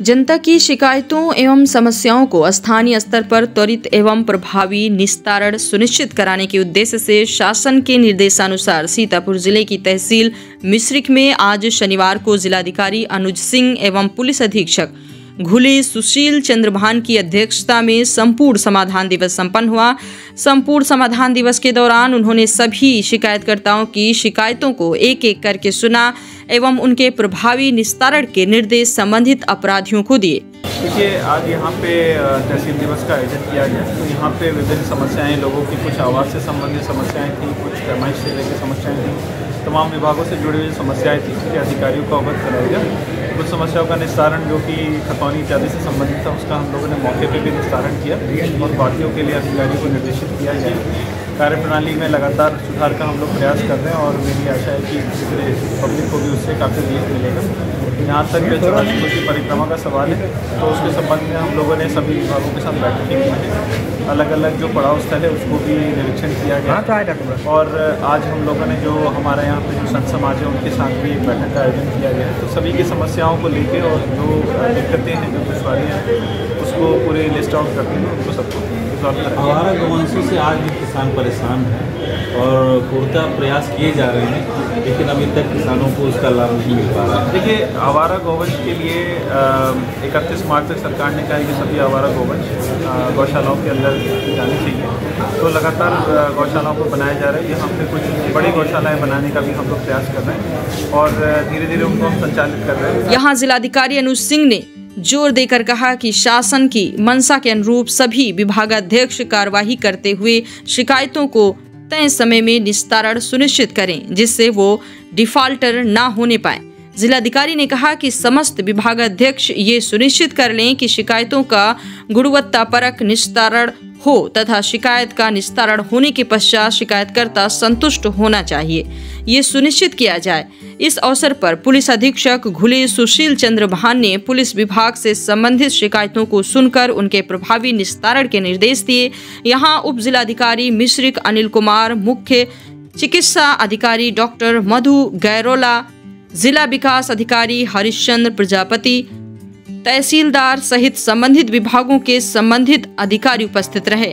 जनता की शिकायतों एवं समस्याओं को स्थानीय स्तर पर त्वरित एवं प्रभावी निस्तारण सुनिश्चित कराने के उद्देश्य से शासन के निर्देशानुसार सीतापुर ज़िले की तहसील मिश्रिक में आज शनिवार को जिलाधिकारी अनुज सिंह एवं पुलिस अधीक्षक घुले सुशील चंद्रभान की अध्यक्षता में संपूर्ण समाधान दिवस संपन्न हुआ। संपूर्ण समाधान दिवस के दौरान उन्होंने सभी शिकायतकर्ताओं की शिकायतों को एक एक करके सुना एवं उनके प्रभावी निस्तारण के निर्देश संबंधित अपराधियों को दिए। देखिए, आज यहाँ पे तहसील दिवस का आयोजन किया गया तो यहाँ पे विभिन्न समस्याएँ, लोगों की कुछ आवाज़ से संबंधित समस्याएँ थी, कुछ पैमाइश से लेकर समस्याएँ थी। तमाम विभागों से जुड़ी हुई समस्याएँ थी उसके अधिकारियों को अवगत कराया गया। कुछ समस्याओं का निस्तारण जो कि खतौनी इत्यादि से संबंधित था, उसका हम लोगों ने मौके पर भी निस्तारण किया और बाकियों के लिए अधिकारियों को निर्देशित किया गया। कार्यप्रणाली में लगातार सुधार का हम लोग प्रयास कर रहे हैं और मेरी आशा है कि पब्लिक को भी उससे काफ़ी रिलीफ मिलेगा। जहाँ तक जो चौरासी की परिक्रमा का सवाल है तो उसके संबंध में हम लोगों ने सभी विभागों के साथ बैठकें की हैं। अलग अलग जो पड़ाव स्थल है उसको भी निरीक्षण किया गया हाँ, तो और आज हम लोगों ने जो हमारे यहाँ पे जो संत समाज है उनके साथ भी एक बैठक का आयोजन किया गया है। तो सभी की समस्याओं को लेकर और जो दिक्कतें हैं जो दुश्वारियाँ हैं उसको पूरी लिस्ट आउट करके उनको सबको हमारा गोवंशों से आज भी किसान परेशान है। और पूर्णतः प्रयास किए जा रहे हैं लेकिन अभी तक किसानों को उसका लाभ नहीं मिल पा रहा। देखिए आवारा गोवंश के लिए इकतीस मार्च तक सरकार ने कहा है कि सभी आवारा गोवंश गौशालाओं के अंदर जाने चाहिए। तो लगातार गौशालाओं को बनाया जा रहा है। यहाँ पे कुछ बड़ी गौशालाएँ बनाने का भी हम लोग प्रयास कर रहे हैं और धीरे धीरे उनको हम संचालित कर रहे हैं। यहाँ जिलाधिकारी अनुज सिंह ने ज़ोर देकर कहा कि शासन की मंशा के अनुरूप सभी विभागाध्यक्ष कार्यवाही करते हुए शिकायतों को तय समय में निस्तारण सुनिश्चित करें, जिससे वो डिफॉल्टर ना होने पाए। जिलाधिकारी ने कहा कि समस्त विभागाध्यक्ष ये सुनिश्चित कर लें कि शिकायतों का गुणवत्ता परक निस्तारण हो तथा शिकायत का निस्तारण होने के पश्चात शिकायतकर्ता संतुष्ट होना चाहिए। ये सुनिश्चित किया जाए। इस अवसर पर पुलिस अधीक्षक घुले सुशील चंद्र भान ने पुलिस विभाग से संबंधित शिकायतों को सुनकर उनके प्रभावी निस्तारण के निर्देश दिए। यहाँ उप जिलाधिकारी मिश्रिक अनिल कुमार, मुख्य चिकित्सा अधिकारी डॉक्टर मधु गैरोला, जिला विकास अधिकारी हरिश्चंद्र प्रजापति तहसीलदार सहित संबंधित विभागों के संबंधित अधिकारी उपस्थित रहे।